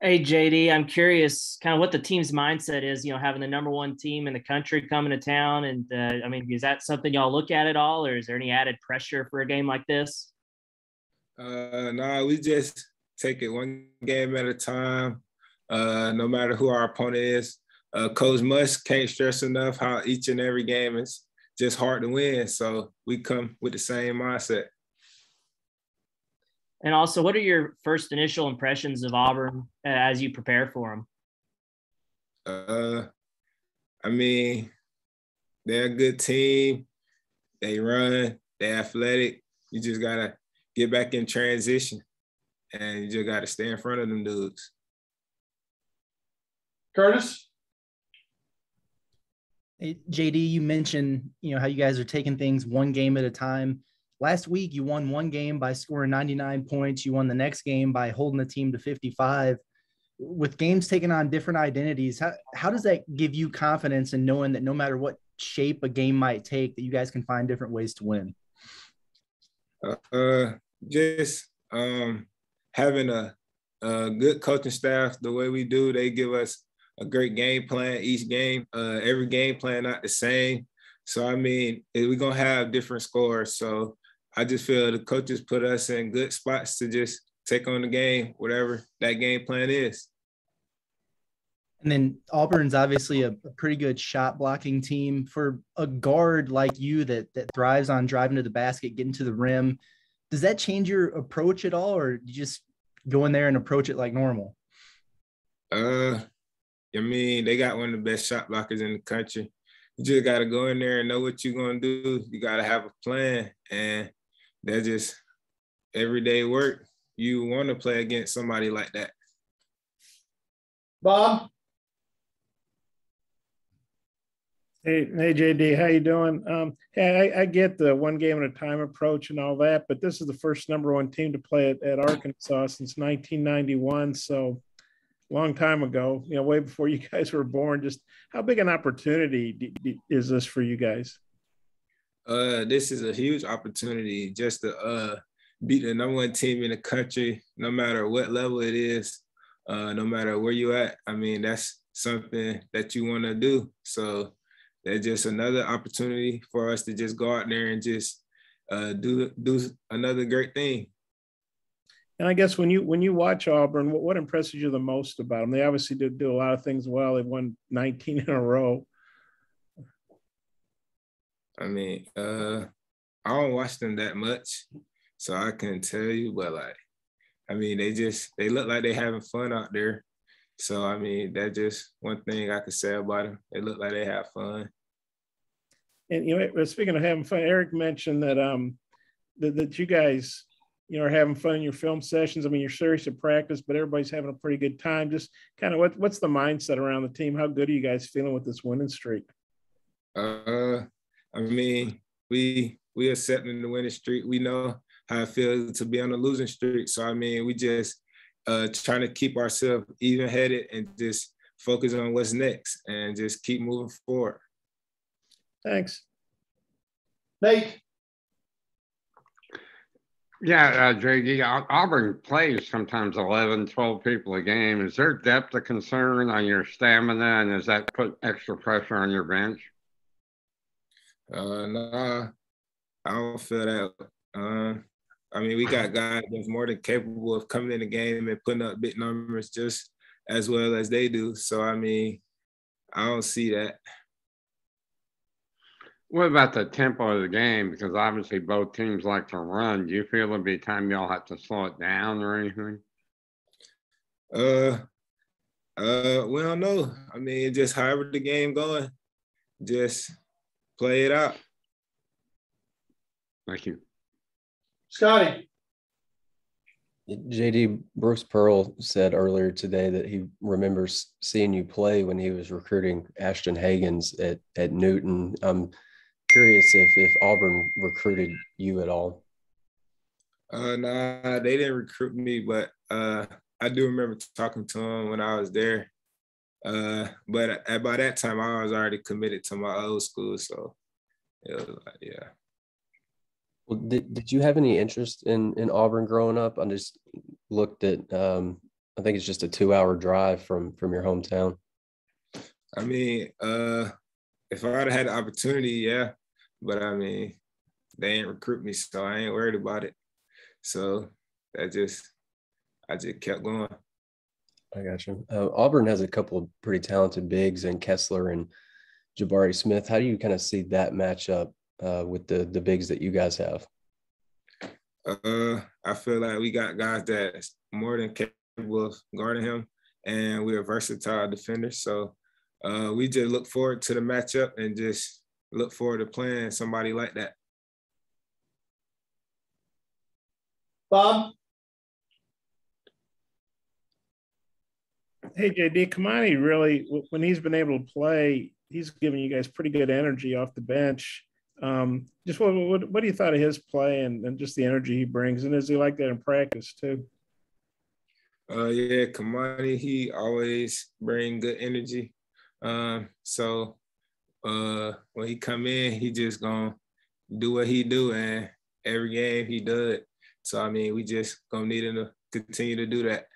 Hey JD, I'm curious, kind of what the team's mindset is. You know, having the number one team in the country coming to town, and uh, I mean, is that something y'all look at at all, or is there any added pressure for a game like this? Uh, no, nah, we just take it one game at a time. Uh, no matter who our opponent is, uh, Coach Muss can't stress enough how each and every game is just hard to win. So we come with the same mindset. And also, what are your first initial impressions of Auburn as you prepare for them? Uh, I mean, they're a good team. They run. They're athletic. You just gotta get back in transition, and you just gotta stay in front of them dudes. Curtis. Hey, JD, you mentioned you know how you guys are taking things one game at a time last week you won one game by scoring 99 points. You won the next game by holding the team to 55 with games taking on different identities how, how does that give you confidence in knowing that no matter what shape a game might take that you guys can find different ways to win? Uh, uh just um having a, a good coaching staff the way we do they give us a great game plan. Each game uh every game plan not the same. So I mean, we're gonna have different scores. So I just feel the coaches put us in good spots to just take on the game, whatever that game plan is. And then Auburn's obviously a, a, pretty good shot blocking team for a guard like you that that thrives on driving to the basket, getting to the rim. Does that change your approach at all, or you just go in there and approach it like normal? Uh, I mean, they got one of the best shot blockers in the country. You just got to go in there and know what you're gonna do. You got to have a plan, and that's just everyday work. You want to play against somebody like that. Bob. Hey, hey, JD, how you doing? Um, hey, I, I, get the one game at a time approach and all that, but this is the first number one team to play at, at Arkansas since 1991. So, long time ago, you know, way before you guys were born. Just how big an opportunity is this for you guys? Uh, this is a huge opportunity just to uh, beat the number one team in the country, no matter what level it is, uh, no matter where you at. I mean, that's something that you want to do. So that's just another opportunity for us to just go out there and just uh, do do another great thing. And I guess when you when you watch Auburn, what, what impresses you the most about them? They obviously did do a lot of things well. They've won 19 in a row. I mean, uh, I don't watch them that much, so I can tell you, but like, I mean, they just they look like they're having fun out there. So I mean, that's just one thing I could say about them. They look like they have fun. And you know, speaking of having fun, Eric mentioned that um that, that you guys you know are having fun in your film sessions. I mean, you're serious at practice, but everybody's having a pretty good time. Just kind of what what's the mindset around the team? How good are you guys feeling with this winning streak? Uh, I mean, we we accepting the winning streak. We know how it feels to be on a losing streak. So I mean, we just uh, trying to keep ourselves even headed and just focus on what's next and just keep moving forward. Thanks. Nate. Yeah, uh, JD, Auburn plays sometimes 11, 12 people a game. Is there depth of concern on your stamina, and does that put extra pressure on your bench? Uh, nah, I don't feel that. Uh, I mean, we got guys that's more than capable of coming in the game and putting up big numbers just as well as they do. So, I mean, I don't see that. What about the tempo of the game? Because obviously both teams like to run. Do you feel it'll be time y'all have to slow it down or anything? Uh, uh, we don't know. I mean, just however the game going, just play it out. Thank you. Scotty. JD Bruce Pearl said earlier today that he remembers seeing you play when he was recruiting Ashton Hagans at, at Newton. I'm curious if, if Auburn recruited you at all. Uh, nah, they didn't recruit me, but uh, I do remember talking to him when I was there. Uh, but at, by that time, I was already committed to my old school, so it was like, yeah. Well, did, did you have any interest in in Auburn growing up? I just looked at um, I think it's just a two hour drive from from your hometown. I mean, uh, if I'd have had the opportunity, yeah. But I mean, they ain't recruit me, so I ain't worried about it. So that just, I just kept going. I got you. Uh, Auburn has a couple of pretty talented bigs and Kessler and Jabari Smith. How do you kind of see that matchup uh, with the the bigs that you guys have? Uh, I feel like we got guys that's more than capable of guarding him, and we're versatile defenders. So uh, we just look forward to the matchup and just look forward to playing somebody like that. Bob, Hey, JD, Kamani really, when he's been able to play, he's giving you guys pretty good energy off the bench. Um, just what, what, what do you thought of his play and, and just the energy he brings? And is he like that in practice too? Uh, yeah, Kamani, he always bring good energy. Um, so uh, when he come in, he just gonna do what he do, and every game he does. So I mean, we just gonna need him to continue to do that.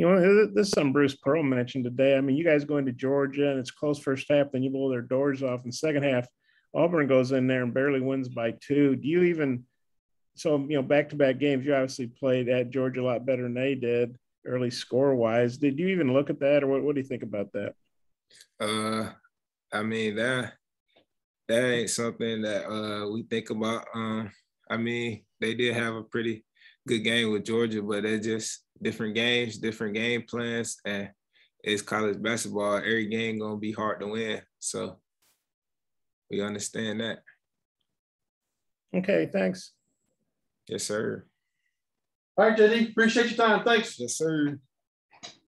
You know, this is something Bruce Pearl mentioned today. I mean, you guys go into Georgia and it's close first half, then you blow their doors off. In second half, Auburn goes in there and barely wins by two. Do you even so you know back to back games? You obviously played at Georgia a lot better than they did, early score wise. Did you even look at that, or what, what do you think about that? Uh, I mean that that ain't something that uh we think about. Um, I mean they did have a pretty good game with Georgia, but they're just different games, different game plans, and it's college basketball. Every game gonna be hard to win, so we understand that. Okay, thanks. Yes, sir. all right, JD, appreciate your time. Thanks. Yes, sir.